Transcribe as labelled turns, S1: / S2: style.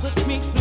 S1: put me through.